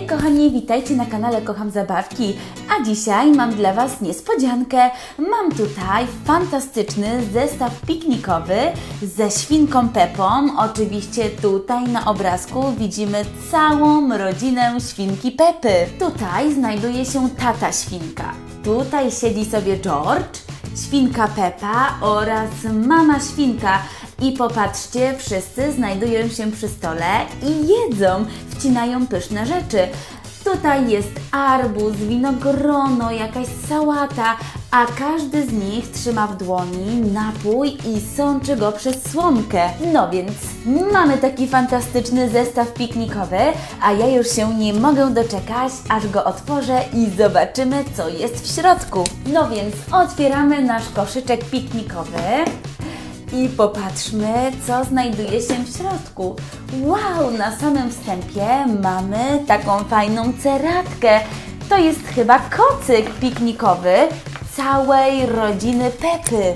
Kochani, witajcie na kanale Kocham Zabawki, a dzisiaj mam dla Was niespodziankę. Mam tutaj fantastyczny zestaw piknikowy ze świnką Pepą. Oczywiście tutaj na obrazku widzimy całą rodzinę świnki Pepy. Tutaj znajduje się tata świnka. Tutaj siedzi sobie George, świnka Pepa oraz mama świnka. I popatrzcie, wszyscy znajdują się przy stole i jedzą, wcinają pyszne rzeczy. Tutaj jest arbuz, winogrono, jakaś sałata, a każdy z nich trzyma w dłoni napój i sączy go przez słomkę. No więc mamy taki fantastyczny zestaw piknikowy, a ja już się nie mogę doczekać, aż go otworzę i zobaczymy, co jest w środku. No więc otwieramy nasz koszyczek piknikowy. I popatrzmy, co znajduje się w środku. Wow, na samym wstępie mamy taką fajną ceratkę. To jest chyba kocyk piknikowy całej rodziny Pepy.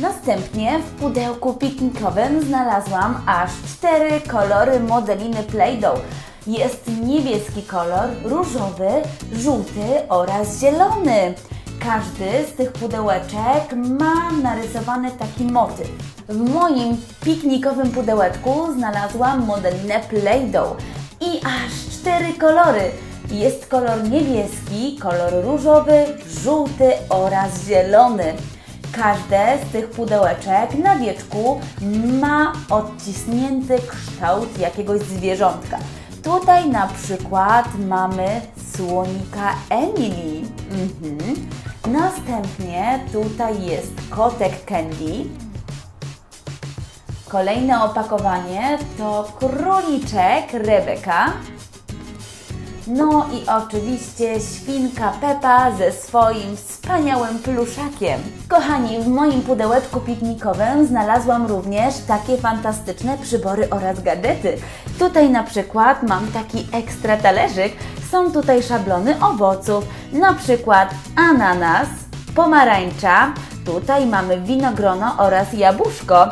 Następnie w pudełku piknikowym znalazłam aż cztery kolory modeliny Play-Doh. Jest niebieski kolor, różowy, żółty oraz zielony. Każdy z tych pudełeczek ma narysowany taki motyw. W moim piknikowym pudełeczku znalazłam modelinę Play-Doh i aż cztery kolory. Jest kolor niebieski, kolor różowy, żółty oraz zielony. Każde z tych pudełeczek na wieczku ma odcisnięty kształt jakiegoś zwierzątka. Tutaj na przykład mamy słonika Emily. Mhm. Następnie tutaj jest kotek Candy. Kolejne opakowanie to króliczek Rebeka. No i oczywiście świnka Pepa ze swoim wspaniałym pluszakiem. Kochani, w moim pudełeczku piknikowym znalazłam również takie fantastyczne przybory oraz gadżety. Tutaj na przykład mam taki ekstra talerzyk. Są tutaj szablony owoców, na przykład ananas, pomarańcza, tutaj mamy winogrono oraz jabłuszko.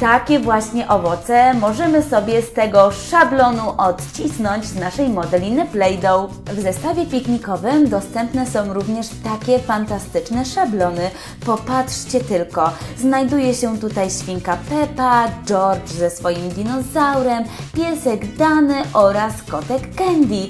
Takie właśnie owoce możemy sobie z tego szablonu odcisnąć z naszej modeliny Play-Doh. W zestawie piknikowym dostępne są również takie fantastyczne szablony. Popatrzcie tylko, znajduje się tutaj świnka Peppa, George ze swoim dinozaurem, piesek Dany oraz kotek Candy.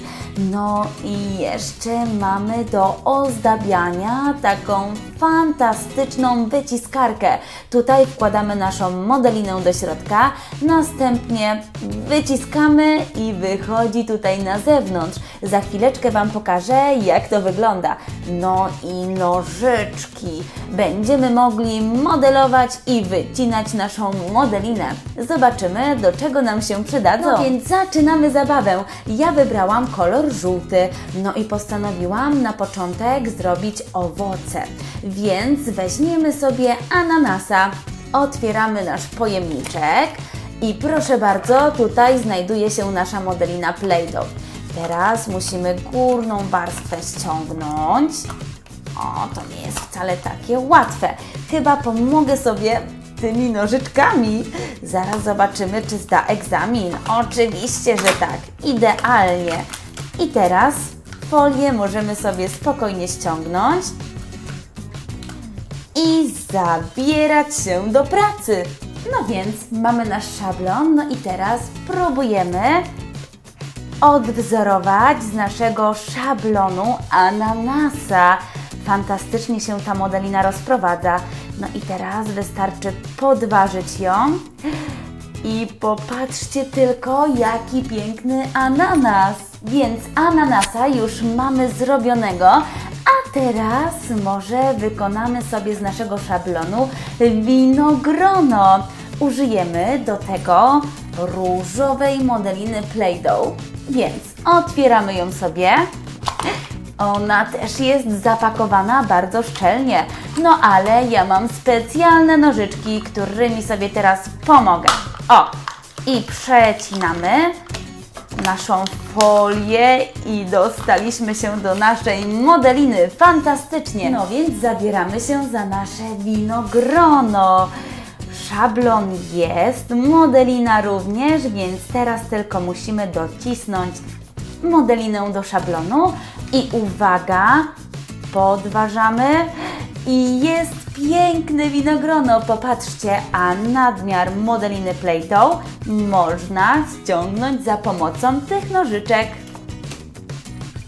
No i jeszcze mamy do ozdabiania taką fantastyczną wyciskarkę. Tutaj wkładamy naszą modelinę do środka, następnie wyciskamy i wychodzi tutaj na zewnątrz. Za chwileczkę Wam pokażę, jak to wygląda. No i nożyczki. Będziemy mogli modelować i wycinać naszą modelinę. Zobaczymy, do czego nam się przydadzą. No więc zaczynamy zabawę. Ja wybrałam kolor żółty, no i postanowiłam na początek zrobić owoce. Więc weźmiemy sobie ananasa, otwieramy nasz pojemniczek i proszę bardzo, tutaj znajduje się nasza modelina Play-Doh. Teraz musimy górną warstwę ściągnąć. O, to nie jest wcale takie łatwe. Chyba pomogę sobie tymi nożyczkami. Zaraz zobaczymy, czy zda egzamin. Oczywiście, że tak. Idealnie. I teraz folię możemy sobie spokojnie ściągnąć i zabierać się do pracy. No więc mamy nasz szablon, no i teraz próbujemy odwzorować z naszego szablonu ananasa. Fantastycznie się ta modelina rozprowadza. No i teraz wystarczy podważyć ją. I popatrzcie tylko, jaki piękny ananas. Więc ananasa już mamy zrobionego, teraz może wykonamy sobie z naszego szablonu winogrono. Użyjemy do tego różowej modeliny Play-Doh, więc otwieramy ją sobie. Ona też jest zapakowana bardzo szczelnie. No ale ja mam specjalne nożyczki, którymi sobie teraz pomogę. O! I przecinamy naszą folię i dostaliśmy się do naszej modeliny. Fantastycznie! No więc zabieramy się za nasze winogrono. Szablon jest, modelina również, więc teraz tylko musimy docisnąć modelinę do szablonu i uwaga, podważamy i jest piękne winogrono, popatrzcie, a nadmiar modeliny Play-Doh można ściągnąć za pomocą tych nożyczek.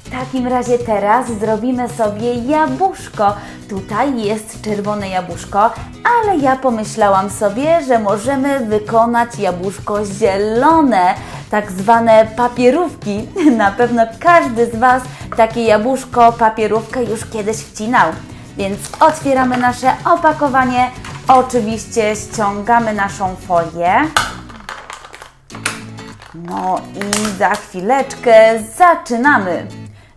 W takim razie teraz zrobimy sobie jabłuszko. Tutaj jest czerwone jabłuszko, ale ja pomyślałam sobie, że możemy wykonać jabłuszko zielone, tak zwane papierówki. Na pewno każdy z Was takie jabłuszko, papierówkę już kiedyś wcinał. Więc otwieramy nasze opakowanie. Oczywiście ściągamy naszą folię. No i za chwileczkę zaczynamy.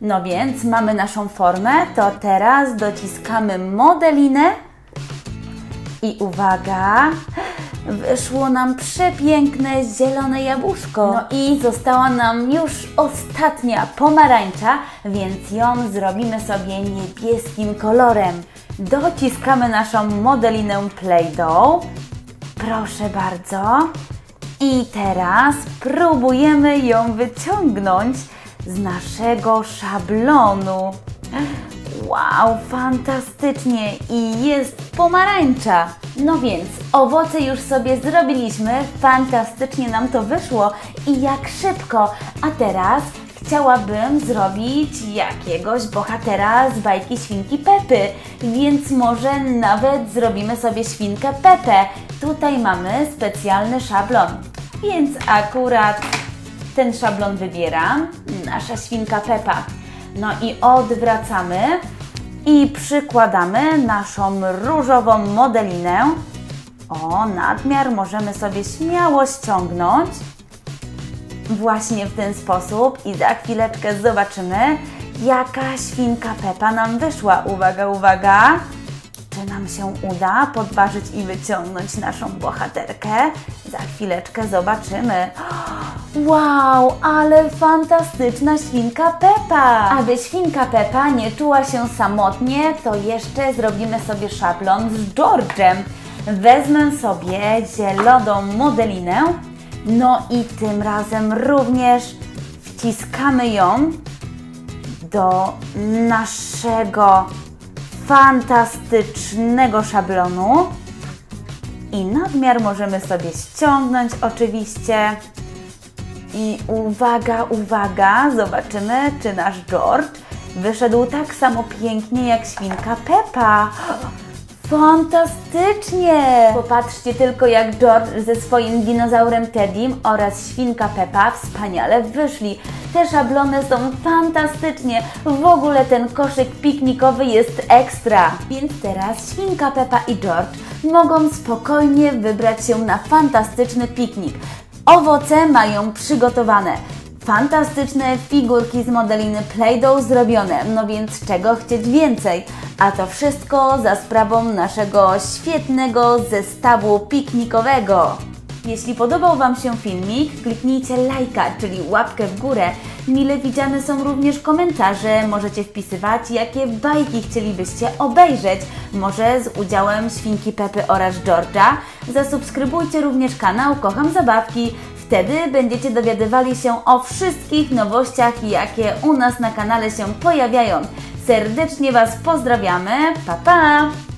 No więc mamy naszą formę, to teraz dociskamy modelinę i uwaga, wyszło nam przepiękne zielone jabłuszko. No i została nam już ostatnia pomarańcza, więc ją zrobimy sobie niebieskim kolorem. Dociskamy naszą modelinę Play-Doh. Proszę bardzo. I teraz próbujemy ją wyciągnąć z naszego szablonu. Wow, fantastycznie i jest pomarańcza. No więc owoce już sobie zrobiliśmy, fantastycznie nam to wyszło i jak szybko. A teraz chciałabym zrobić jakiegoś bohatera z bajki Świnki Pepy, więc może nawet zrobimy sobie Świnkę Pepę. Tutaj mamy specjalny szablon, więc akurat ten szablon wybieram, nasza Świnka Pepa. No i odwracamy i przykładamy naszą różową modelinę. O, nadmiar możemy sobie śmiało ściągnąć. Właśnie w ten sposób i za chwileczkę zobaczymy, jaka świnka Pepa nam wyszła. Uwaga, uwaga! Czy nam się uda podważyć i wyciągnąć naszą bohaterkę? Za chwileczkę zobaczymy. Wow, ale fantastyczna świnka Pepa! Aby świnka Pepa nie czuła się samotnie, to jeszcze zrobimy sobie szablon z George'em. Wezmę sobie zieloną modelinę, no i tym razem również wciskamy ją do naszego fantastycznego szablonu i nadmiar możemy sobie ściągnąć oczywiście. I uwaga, uwaga, zobaczymy, czy nasz George wyszedł tak samo pięknie jak świnka Peppa. Fantastycznie! Popatrzcie tylko jak George ze swoim dinozaurem Teddym oraz świnka Peppa wspaniale wyszli. Te szablony są fantastycznie. W ogóle ten koszyk piknikowy jest ekstra. Więc teraz świnka Peppa i George mogą spokojnie wybrać się na fantastyczny piknik. Owoce mają przygotowane. Fantastyczne figurki z modeliny Play-Doh zrobione, no więc czego chcieć więcej? A to wszystko za sprawą naszego świetnego zestawu piknikowego. Jeśli podobał Wam się filmik, kliknijcie lajka, czyli łapkę w górę. Mile widziane są również komentarze. Możecie wpisywać, jakie bajki chcielibyście obejrzeć. Może z udziałem Świnki Pepy oraz George'a. Zasubskrybujcie również kanał Kocham Zabawki. Wtedy będziecie dowiadywali się o wszystkich nowościach, jakie u nas na kanale się pojawiają. Serdecznie Was pozdrawiamy. Pa, pa!